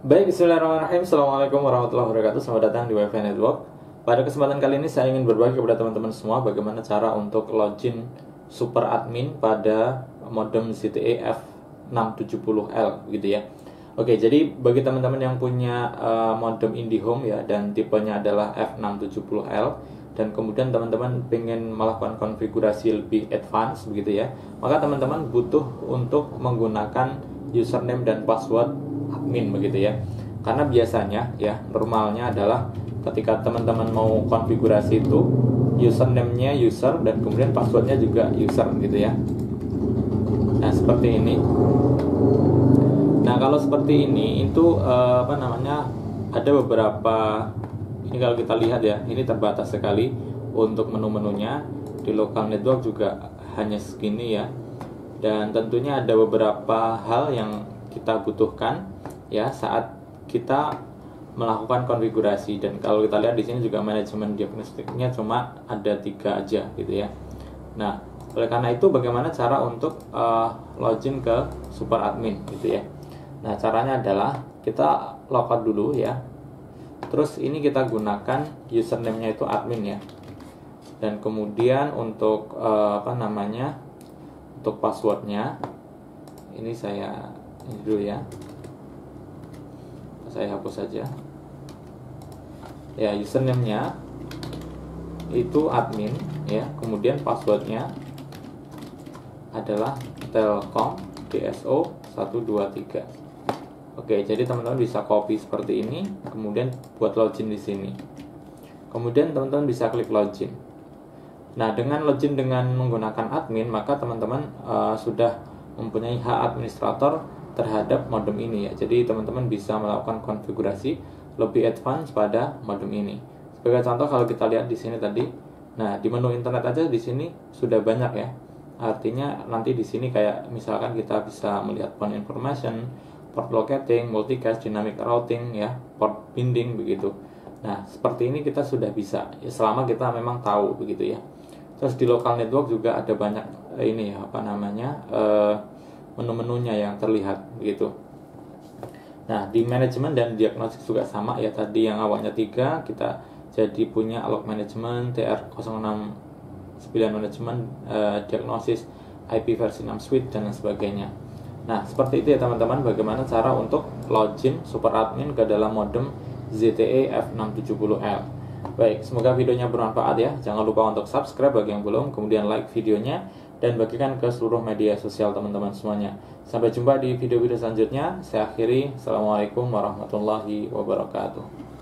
Baik, bismillahirrahmanirrahim. Assalamualaikum warahmatullahi wabarakatuh. Selamat datang di WiFi Network. Pada kesempatan kali ini saya ingin berbagi kepada teman-teman semua bagaimana cara untuk login super admin pada modem ZTE F670L gitu ya. Oke, jadi bagi teman-teman yang punya uh, modem IndiHome ya dan tipenya adalah F670L dan kemudian teman-teman ingin melakukan konfigurasi lebih advance begitu ya, maka teman-teman butuh untuk menggunakan username dan password admin begitu ya. Karena biasanya ya normalnya adalah ketika teman-teman mau konfigurasi itu username-nya user dan kemudian passwordnya juga user gitu ya. Nah seperti ini. Nah kalau seperti ini itu eh, apa namanya ada beberapa ini kalau kita lihat ya ini terbatas sekali untuk menu-menunya. Di local network juga hanya segini ya. Dan tentunya ada beberapa hal yang kita butuhkan ya saat kita melakukan konfigurasi dan kalau kita lihat di sini juga manajemen diagnostiknya cuma ada tiga aja gitu ya. Nah oleh karena itu bagaimana cara untuk uh, login ke super admin gitu ya. Nah caranya adalah kita logout dulu ya. Terus ini kita gunakan username-nya itu admin ya. Dan kemudian untuk uh, apa namanya untuk passwordnya ini saya ini dulu ya saya hapus saja. Ya username-nya itu admin ya. Kemudian passwordnya adalah telkom dso 123 oke jadi teman-teman bisa copy seperti ini kemudian buat login di sini. Kemudian teman-teman bisa klik login. Nah dengan login dengan menggunakan admin maka teman-teman uh, sudah mempunyai hak administrator terhadap modem ini ya. Jadi teman-teman bisa melakukan konfigurasi lebih advance pada modem ini. Sebagai contoh kalau kita lihat di sini tadi, nah di menu internet aja di sini sudah banyak ya. Artinya nanti di sini kayak misalkan kita bisa melihat phone information, port locating, multicast, dynamic routing ya, port binding begitu. Nah, seperti ini kita sudah bisa ya, selama kita memang tahu begitu ya. Terus di local network juga ada banyak eh, ini ya apa namanya? Uh, menu-menunya yang terlihat begitu. Nah, di manajemen dan diagnosis juga sama ya tadi yang awalnya tiga kita jadi punya log management, TR069 management, uh, diagnosis, IP versi 6 suite dan sebagainya. Nah, seperti itu ya teman-teman bagaimana cara untuk login super admin ke dalam modem ZTE F670L. Baik, semoga videonya bermanfaat ya. Jangan lupa untuk subscribe bagi yang belum, kemudian like videonya dan bagikan ke seluruh media sosial teman-teman semuanya. Sampai jumpa di video-video selanjutnya. Saya akhiri. Assalamualaikum warahmatullahi wabarakatuh.